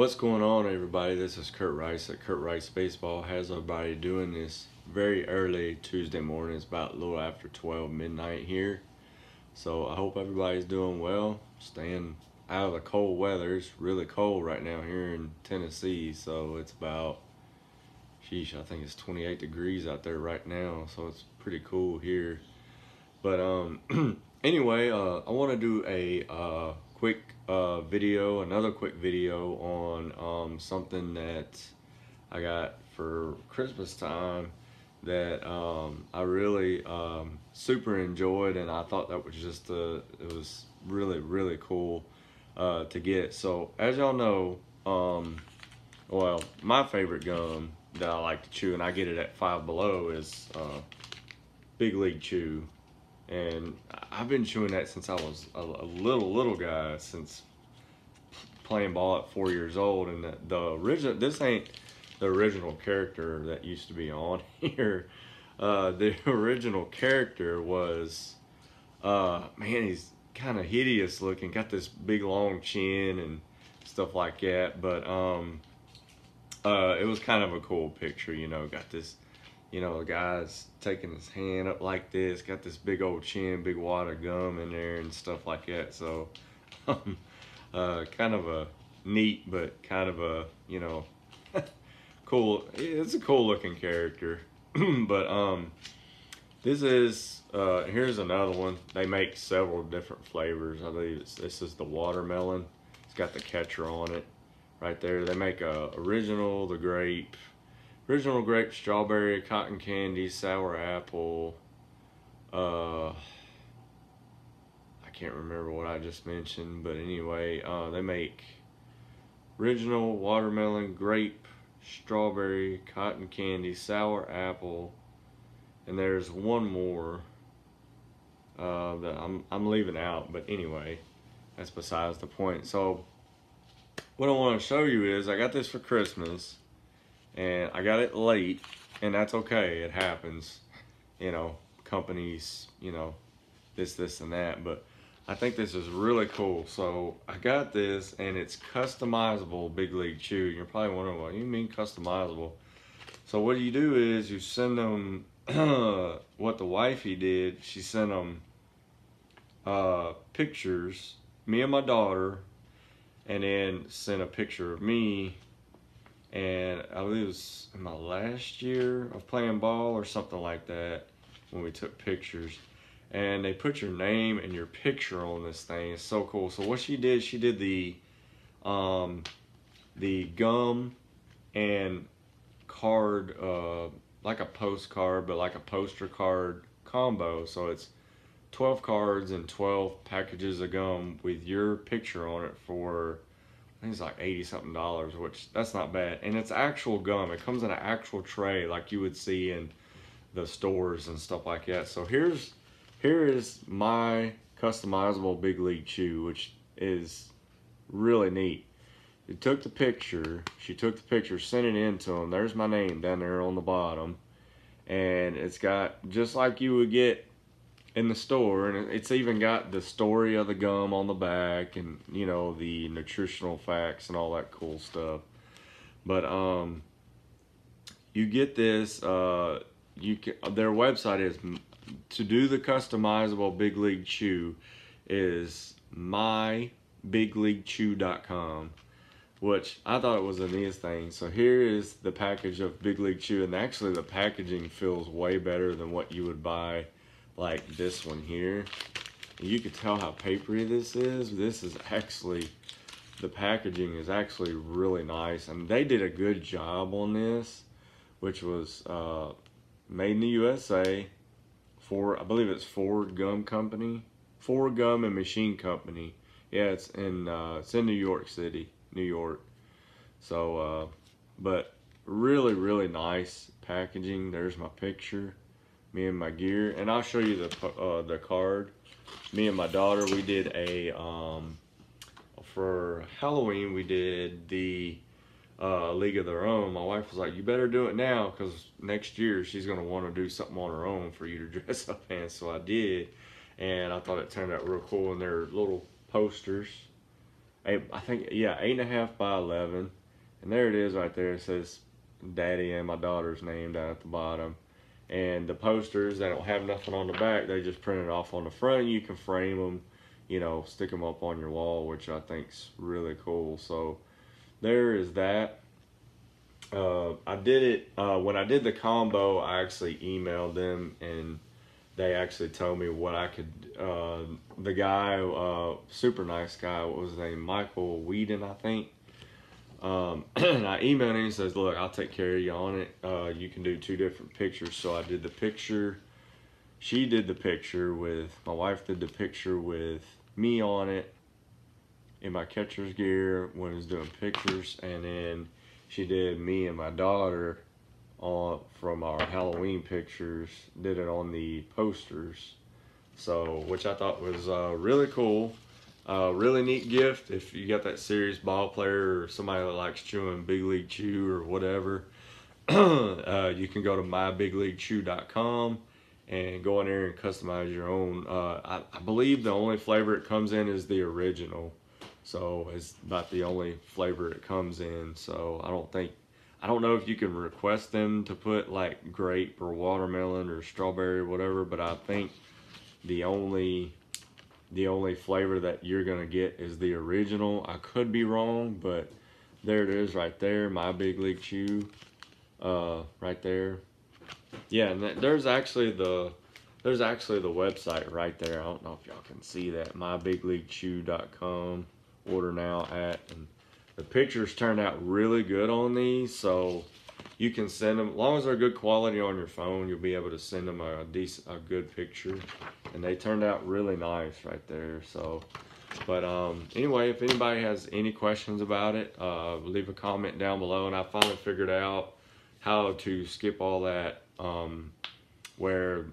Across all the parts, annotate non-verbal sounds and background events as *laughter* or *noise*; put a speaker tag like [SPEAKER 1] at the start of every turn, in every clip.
[SPEAKER 1] What's going on, everybody? This is Curt Rice at Curt Rice Baseball. How's everybody doing this very early Tuesday morning? It's about a little after 12 midnight here. So I hope everybody's doing well, staying out of the cold weather. It's really cold right now here in Tennessee, so it's about, sheesh, I think it's 28 degrees out there right now, so it's pretty cool here. But um, *clears throat* anyway, uh, I want to do a uh, quick uh, video, another quick video on um, something that I got for Christmas time that um, I really um, super enjoyed and I thought that was just a, uh, it was really really cool uh, to get. So as y'all know um, well my favorite gum that I like to chew and I get it at Five Below is uh, Big League Chew and I've been chewing that since I was a, a little little guy since playing ball at four years old. And the, the original this ain't the original character that used to be on *laughs* here. Uh, the original character was uh, man he's kind of hideous looking got this big long chin and stuff like that. But um uh, it was kind of a cool picture you know got this you know, the guy's taking his hand up like this, got this big old chin, big wad of gum in there and stuff like that. So, *laughs* um, uh, kind of a neat, but kind of a, you know, *laughs* cool, it's a cool looking character. *clears throat* but, um, this is, uh, here's another one. They make several different flavors. I believe this is the watermelon. It's got the catcher on it right there. They make a original, the grape, original grape, strawberry, cotton candy, sour apple. Uh, I can't remember what I just mentioned, but anyway, uh, they make original watermelon, grape, strawberry, cotton candy, sour apple, and there's one more uh, that I'm I'm leaving out. But anyway, that's besides the point. So what I want to show you is I got this for Christmas and I got it late, and that's okay. It happens, you know. Companies, you know, this, this, and that. But I think this is really cool. So I got this, and it's customizable Big League Chew. You're probably wondering what you mean customizable. So what you do is you send them *clears throat* what the wifey did. She sent them uh, pictures, me and my daughter, and then sent a picture of me and I believe it was in my last year of playing ball or something like that when we took pictures. And they put your name and your picture on this thing. It's so cool. So what she did she did the um the gum and card uh like a postcard but like a poster card combo. So it's 12 cards and 12 packages of gum with your picture on it for I think it's like 80 something dollars, which that's not bad. And it's actual gum. It comes in an actual tray like you would see in the stores and stuff like that. So here's here is my customizable Big League Chew, which is really neat. She took the picture, she took the picture, sent it in to him. There's my name down there on the bottom. And it's got, just like you would get in the store and it's even got the story of the gum on the back and you know the nutritional facts and all that cool stuff but um you get this uh you can their website is to do the customizable big league chew is mybigleaguechew.com which I thought it was the neatest thing. So here is the package of Big League Chew, and actually the packaging feels way better than what you would buy like this one here. You can tell how papery this is. This is actually, the packaging is actually really nice. And they did a good job on this, which was uh, made in the USA for, I believe it's Ford Gum Company. Ford Gum and Machine Company. Yeah, it's in, uh, it's in New York City, New York. So, uh, but really, really nice packaging. There's my picture me and my gear and I'll show you the uh, the card. Me and my daughter we did a um, for Halloween we did the uh, League of Their Own. My wife was like you better do it now because next year she's gonna want to do something on her own for you to *laughs* dress up in. So I did and I thought it turned out real cool and they're little posters. Eight, I think yeah, eight and a half by eleven, and there it is right there. It says Daddy and my daughter's name down at the bottom. And the posters, they don't have nothing on the back. They just print it off on the front. You can frame them, you know, stick them up on your wall, which I think's really cool. So there is that. Uh, I did it uh, when I did the combo. I actually emailed them and they actually told me what I could. Uh, the guy, uh, super nice guy, what was his name? Michael Whedon, I think. Um, *clears throat* and I emailed him and says, "Look, I'll take care of you on it. Uh, you can do two different pictures." So I did the picture. She did the picture with my wife. Did the picture with me on it in my catcher's gear when I was doing pictures, and then she did me and my daughter on from our Halloween pictures. Did it on the posters. So, which I thought was uh, really cool. Uh, really neat gift if you got that serious ball player or somebody that likes chewing Big League Chew or whatever. *clears throat* uh, you can go to mybigleaguechew.com and go in there and customize your own. Uh, I, I, believe the only flavor it comes in is the original. So it's about the only flavor it comes in. So I don't think, I don't know if you can request them to put like grape or watermelon or strawberry or whatever, but I think the only the only flavor that you're gonna get is the original. I could be wrong, but there it is right there, my Big League Chew, uh, right there. Yeah, and there's actually the there's actually the website right there. I don't know if y'all can see that, mybigleaguechew.com. Order now at, and the pictures turned out really good on these, so you can send them, as long as they're good quality on your phone, you'll be able to send them a decent, a good picture. And they turned out really nice right there. So, but um, anyway, if anybody has any questions about it, uh, leave a comment down below. And I finally figured out how to skip all that um, where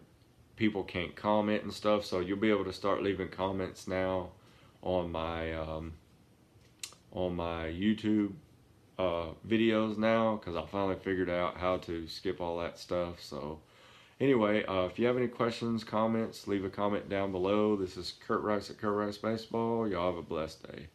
[SPEAKER 1] people can't comment and stuff. So you'll be able to start leaving comments now on my um, on my YouTube uh, videos now because I finally figured out how to skip all that stuff. So anyway, uh, if you have any questions, comments, leave a comment down below. This is Curt Rice at Curt Rice Baseball. Y'all have a blessed day.